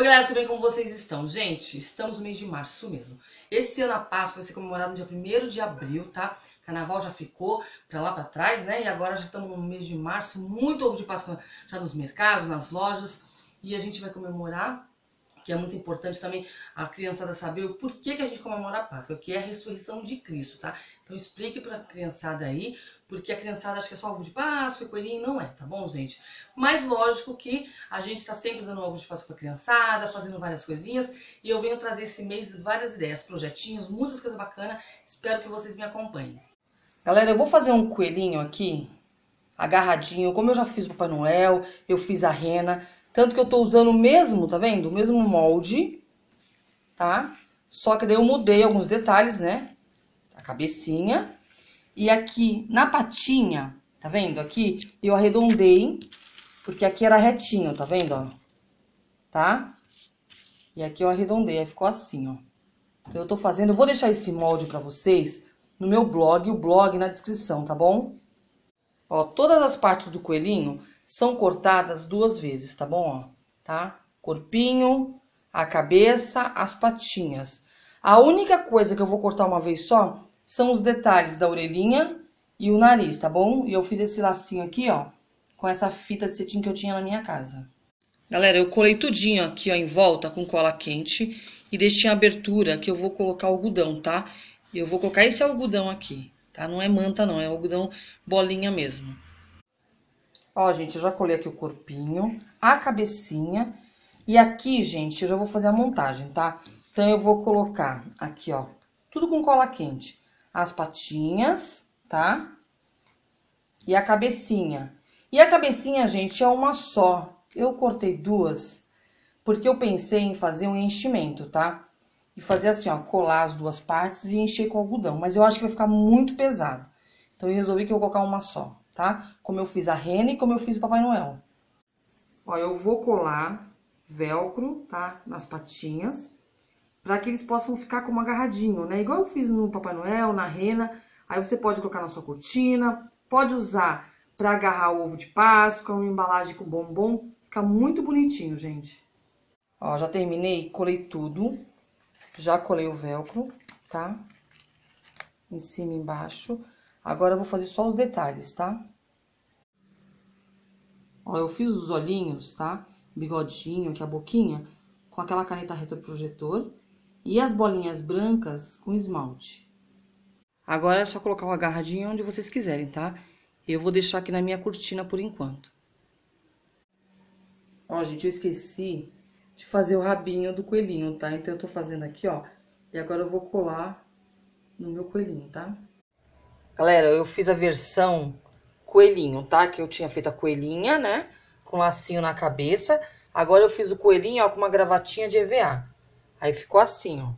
Oi, galera, tudo bem? Como vocês estão? Gente, estamos no mês de março, mesmo. Esse ano a Páscoa vai ser comemorado no dia 1 de abril, tá? Carnaval já ficou pra lá pra trás, né? E agora já estamos no mês de março, muito ovo de Páscoa já nos mercados, nas lojas. E a gente vai comemorar que é muito importante também a criançada saber o porquê que a gente comemora a Páscoa, que é a ressurreição de Cristo, tá? Então explique para a criançada aí, porque a criançada acha que é só ovo de Páscoa e coelhinho, não é, tá bom, gente? Mas lógico que a gente está sempre dando ovo de Páscoa para a criançada, fazendo várias coisinhas, e eu venho trazer esse mês várias ideias, projetinhos, muitas coisas bacanas, espero que vocês me acompanhem. Galera, eu vou fazer um coelhinho aqui, agarradinho, como eu já fiz o Papai Noel, eu fiz a rena, tanto que eu tô usando o mesmo, tá vendo? O mesmo molde, tá? Só que daí eu mudei alguns detalhes, né? A cabecinha. E aqui na patinha, tá vendo? Aqui eu arredondei, porque aqui era retinho, tá vendo, ó? Tá? E aqui eu arredondei, aí ficou assim, ó. Então eu tô fazendo, eu vou deixar esse molde pra vocês no meu blog, o blog na descrição, tá bom? Ó, todas as partes do coelhinho são cortadas duas vezes, tá bom? Ó, tá? Corpinho, a cabeça, as patinhas. A única coisa que eu vou cortar uma vez só são os detalhes da orelhinha e o nariz, tá bom? E eu fiz esse lacinho aqui, ó, com essa fita de cetim que eu tinha na minha casa. Galera, eu colei tudinho aqui, ó, em volta com cola quente e deixei a abertura que eu vou colocar algodão, tá? Eu vou colocar esse algodão aqui, tá? Não é manta não, é algodão bolinha mesmo. Ó, gente, eu já colei aqui o corpinho, a cabecinha. E aqui, gente, eu já vou fazer a montagem, tá? Então, eu vou colocar aqui, ó, tudo com cola quente. As patinhas, tá? E a cabecinha. E a cabecinha, gente, é uma só. Eu cortei duas, porque eu pensei em fazer um enchimento, tá? E fazer assim, ó, colar as duas partes e encher com algodão. Mas eu acho que vai ficar muito pesado. Então, eu resolvi que eu vou colocar uma só tá? Como eu fiz a rena e como eu fiz o Papai Noel. Ó, eu vou colar velcro, tá? Nas patinhas, para que eles possam ficar como agarradinho, né? Igual eu fiz no Papai Noel, na rena. Aí você pode colocar na sua cortina, pode usar para agarrar o ovo de Páscoa, uma embalagem com bombom. Fica muito bonitinho, gente. Ó, já terminei, colei tudo. Já colei o velcro, tá? Em cima e embaixo. Agora eu vou fazer só os detalhes, tá? Ó, eu fiz os olhinhos, tá? Bigodinho, aqui a boquinha, com aquela caneta retroprojetor e as bolinhas brancas com esmalte. Agora é só colocar o agarradinho onde vocês quiserem, tá? Eu vou deixar aqui na minha cortina por enquanto. Ó, gente, eu esqueci de fazer o rabinho do coelhinho, tá? Então, eu tô fazendo aqui, ó. E agora eu vou colar no meu coelhinho, tá? Galera, eu fiz a versão coelhinho, tá? Que eu tinha feito a coelhinha, né? Com lacinho na cabeça. Agora eu fiz o coelhinho, ó, com uma gravatinha de EVA. Aí ficou assim, ó.